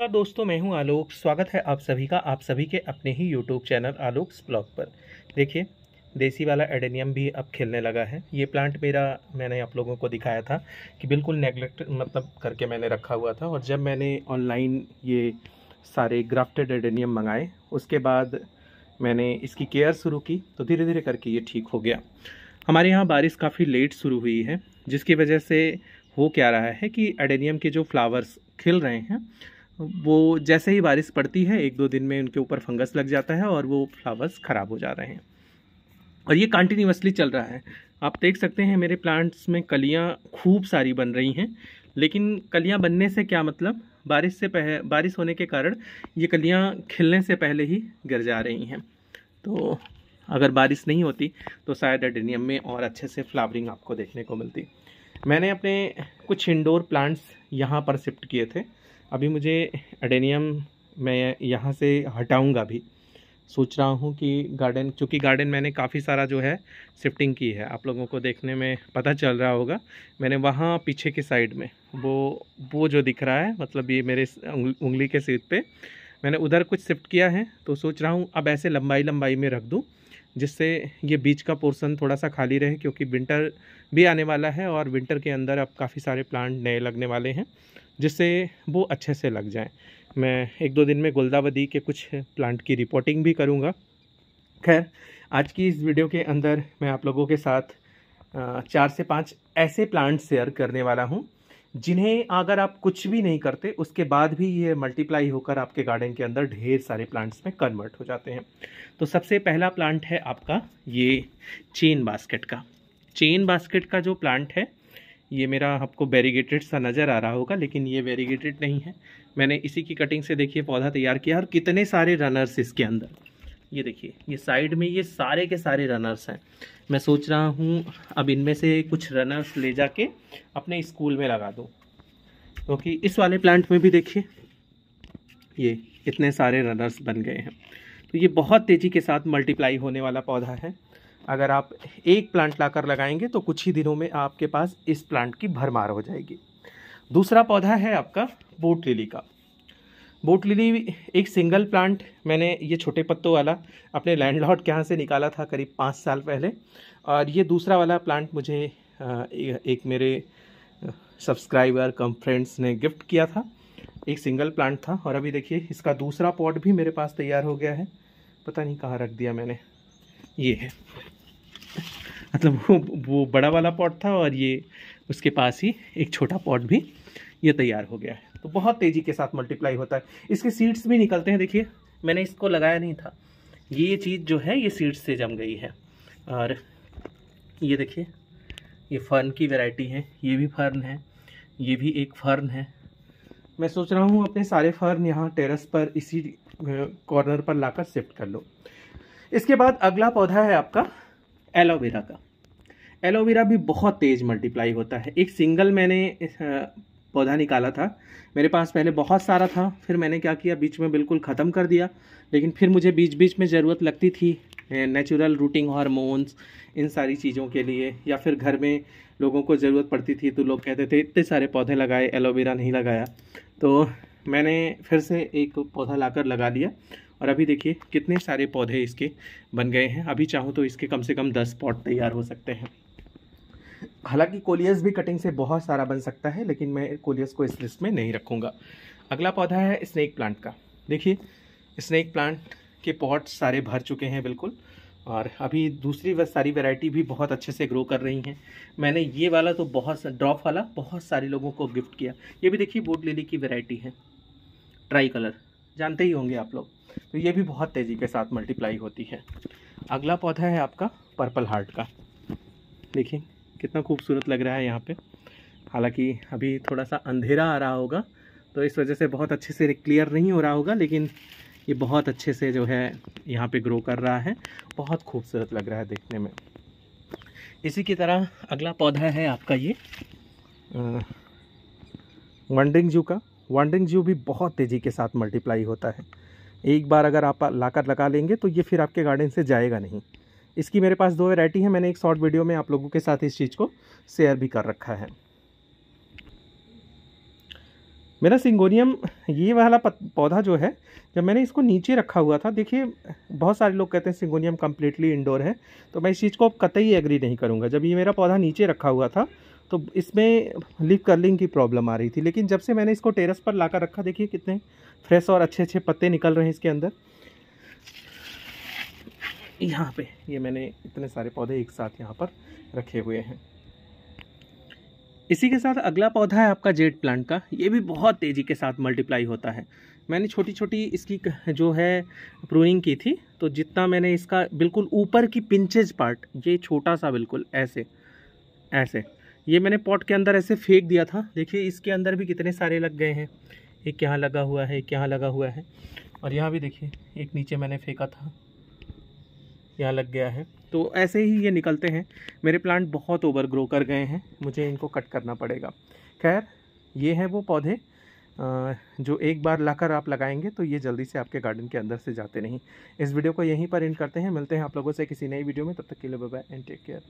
दोस्तों, मैं हूँ आलोक। स्वागत है आप सभी का, आप सभी के अपने ही यूट्यूब चैनल आलोक ब्लॉग पर। देखिए, देसी वाला एडेनियम भी अब खिलने लगा है। ये प्लांट मेरा, मैंने आप लोगों को दिखाया था कि बिल्कुल नेगलेक्ट मतलब करके मैंने रखा हुआ था और जब मैंने ऑनलाइन ये सारे ग्राफ्टेड एडेनियम मंगाए, उसके बाद मैंने इसकी केयर शुरू की तो धीरे धीरे करके ये ठीक हो गया। हमारे यहाँ बारिश काफ़ी लेट शुरू हुई है, जिसकी वजह से हो क्या रहा है कि एडेनियम के जो फ्लावर्स खिल रहे हैं वो जैसे ही बारिश पड़ती है, एक दो दिन में उनके ऊपर फंगस लग जाता है और वो फ्लावर्स ख़राब हो जा रहे हैं। और ये कंटिन्यूसली चल रहा है। आप देख सकते हैं मेरे प्लांट्स में कलियाँ खूब सारी बन रही हैं, लेकिन कलियाँ बनने से क्या मतलब? बारिश से पह, बारिश होने के कारण ये कलियाँ खिलने से पहले ही गिर जा रही हैं। तो अगर बारिश नहीं होती तो शायद एडेनियम में और अच्छे से फ्लावरिंग आपको देखने को मिलती। मैंने अपने कुछ इंडोर प्लांट्स यहाँ पर शिफ्ट किए थे। अभी मुझे एडेनियम मैं यहाँ से हटाऊँगा भी। सोच रहा हूँ कि गार्डन, क्योंकि गार्डन मैंने काफ़ी सारा जो है शिफ्टिंग की है। आप लोगों को देखने में पता चल रहा होगा, मैंने वहाँ पीछे की साइड में वो वो जो दिख रहा है मतलब ये मेरे उंगली के सीट पे, मैंने उधर कुछ शिफ्ट किया है तो सोच रहा हूँ अब ऐसे लंबाई लंबाई में रख दूँ, जिससे ये बीच का पोर्सन थोड़ा सा खाली रहे, क्योंकि विंटर भी आने वाला है और विंटर के अंदर अब काफ़ी सारे प्लांट नए लगने वाले हैं। जिससे वो अच्छे से लग जाएँ। मैं एक दो दिन में गुलदावदी के कुछ प्लांट की रिपोर्टिंग भी करूँगा। खैर, आज की इस वीडियो के अंदर मैं आप लोगों के साथ चार से पाँच ऐसे प्लांट शेयर करने वाला हूँ, जिन्हें अगर आप कुछ भी नहीं करते, उसके बाद भी ये मल्टीप्लाई होकर आपके गार्डन के अंदर ढेर सारे प्लांट्स में कन्वर्ट हो जाते हैं। तो सबसे पहला प्लांट है आपका ये चेन बास्केट का। चेन बास्केट का जो प्लांट है ये मेरा आपको वेरीगेटेड सा नज़र आ रहा होगा, लेकिन ये वेरीगेटेड नहीं है। मैंने इसी की कटिंग से देखिए पौधा तैयार किया और कितने सारे रनर्स इसके अंदर। ये देखिए, ये साइड में ये सारे के सारे रनर्स हैं। मैं सोच रहा हूँ अब इनमें से कुछ रनर्स ले जाके अपने स्कूल में लगा दूँ। क्योंकि तो इस वाले प्लांट में भी देखिए, ये इतने सारे रनर्स बन गए हैं। तो ये बहुत तेज़ी के साथ मल्टीप्लाई होने वाला पौधा है। अगर आप एक प्लांट लाकर लगाएँगे तो कुछ ही दिनों में आपके पास इस प्लांट की भरमार हो जाएगी। दूसरा पौधा है आपका बोट लिली का। बोट लिली एक सिंगल प्लांट मैंने ये छोटे पत्तों वाला अपने लैंडलॉर्ड के यहाँ से निकाला था करीब पाँच साल पहले। और ये दूसरा वाला प्लांट मुझे एक मेरे सब्सक्राइबर कम फ्रेंड्स ने गिफ्ट किया था। एक सिंगल प्लांट था। और अभी देखिए, इसका दूसरा पॉट भी मेरे पास तैयार हो गया है। पता नहीं कहाँ रख दिया मैंने। ये है मतलब वो वो बड़ा वाला पॉट था और ये उसके पास ही एक छोटा पॉट भी ये तैयार हो गया है। तो बहुत तेज़ी के साथ मल्टीप्लाई होता है। इसके सीड्स भी निकलते हैं, देखिए। मैंने इसको लगाया नहीं था। ये चीज़ जो है, ये सीड्स से जम गई है। और ये देखिए, ये फर्न की वैरायटी है। ये भी फर्न है। ये भी एक फर्न है। मैं सोच रहा हूँ, अपने सारे फर्न यहाँ टेरेस पर, इसी कॉर्नर पर लाकर शिफ्ट कर लो। इसके बाद अगला पौधा है आपका एलोवेरा का। एलोवेरा भी बहुत तेज़ मल्टीप्लाई होता है। एक सिंगल मैंने पौधा निकाला था। मेरे पास पहले बहुत सारा था, फिर मैंने क्या किया, बीच में बिल्कुल ख़त्म कर दिया। लेकिन फिर मुझे बीच बीच में ज़रूरत लगती थी नेचुरल रूटिंग हार्मोन्स इन सारी चीज़ों के लिए। या फिर घर में लोगों को ज़रूरत पड़ती थी तो लोग कहते थे, इतने सारे पौधे लगाए, एलोवेरा नहीं लगाया। तो मैंने फिर से एक पौधा लाकर लगा लिया। और अभी देखिए, कितने सारे पौधे इसके बन गए हैं। अभी चाहूँ तो इसके कम से कम दस पॉट तैयार हो सकते हैं। हालाँकि कोलियस भी कटिंग से बहुत सारा बन सकता है, लेकिन मैं कोलियस को इस लिस्ट में नहीं रखूँगा। अगला पौधा है स्नैक प्लांट का। देखिए, स्नैक प्लांट के पॉट सारे भर चुके हैं बिल्कुल, और अभी दूसरी सारी वैरायटी भी बहुत अच्छे से ग्रो कर रही हैं। मैंने ये वाला तो बहुत ड्रॉप वाला बहुत सारे लोगों को गिफ्ट किया। ये भी देखिए, बोट लिली की वैरायटी है। Tri colour. जानते ही होंगे आप लोग। तो ये भी बहुत तेज़ी के साथ मल्टीप्लाई होती है। अगला पौधा है आपका पर्पल हार्ट का। देखिए, कितना खूबसूरत लग रहा है यहाँ पे। हालाँकि अभी थोड़ा सा अंधेरा आ रहा होगा तो इस वजह से बहुत अच्छे से क्लियर नहीं हो रहा होगा, लेकिन ये बहुत अच्छे से जो है यहाँ पे ग्रो कर रहा है। बहुत खूबसूरत लग रहा है देखने में। इसी की तरह अगला पौधा है आपका ये वंडिंग जू का। वंडिंग जू भी बहुत तेज़ी के साथ मल्टीप्लाई होता है। एक बार अगर आप लाकर लगा लेंगे तो ये फिर आपके गार्डन से जाएगा नहीं। इसकी मेरे पास दो वैरायटी है, मैंने एक शॉर्ट वीडियो में आप लोगों के साथ इस चीज़ को शेयर भी कर रखा है। मेरा सिंगोनियम, ये वाला पौधा जो है, जब मैंने इसको नीचे रखा हुआ था, देखिए, बहुत सारे लोग कहते हैं सिंगोनियम कम्प्लीटली इंडोर है तो मैं इस चीज़ को कतई एग्री नहीं करूँगा। जब ये मेरा पौधा नीचे रखा हुआ था तो इसमें लिप कर्लिंग की प्रॉब्लम आ रही थी। लेकिन जब से मैंने इसको टेरेस पर ला रखा, देखिए कितने फ्रेश और अच्छे अच्छे पत्ते निकल रहे हैं इसके अंदर। यहाँ पे ये मैंने इतने सारे पौधे एक साथ यहाँ पर रखे हुए हैं। इसी के साथ अगला पौधा है आपका जेड प्लांट का। ये भी बहुत तेज़ी के साथ मल्टीप्लाई होता है। मैंने छोटी छोटी इसकी जो है प्रूनिंग की थी तो जितना मैंने इसका बिल्कुल ऊपर की पिंचेज पार्ट ये छोटा सा बिल्कुल ऐसे ऐसे। ये मैंने पॉट के अंदर ऐसे फेंक दिया था। देखिए, इसके अंदर भी कितने सारे लग गए हैं। एक यहाँ लगा हुआ है, एक यहाँ लगा हुआ है। और यहाँ भी देखिए, एक नीचे मैंने फेंका था। यहाँ लग गया है। तो ऐसे ही ये निकलते हैं। मेरे प्लांट बहुत ओवर ग्रो कर गए हैं। मुझे इनको कट करना पड़ेगा। खैर, ये हैं वो पौधे। जो एक बार लाकर आप लगाएँगे तो ये जल्दी से आपके गार्डन के अंदर से जाते नहीं। इस वीडियो को यहीं पर एंड करते हैं। मिलते हैं आप लोगों से किसी नई वीडियो में। तब तक के लिए बाय एंड टेक केयर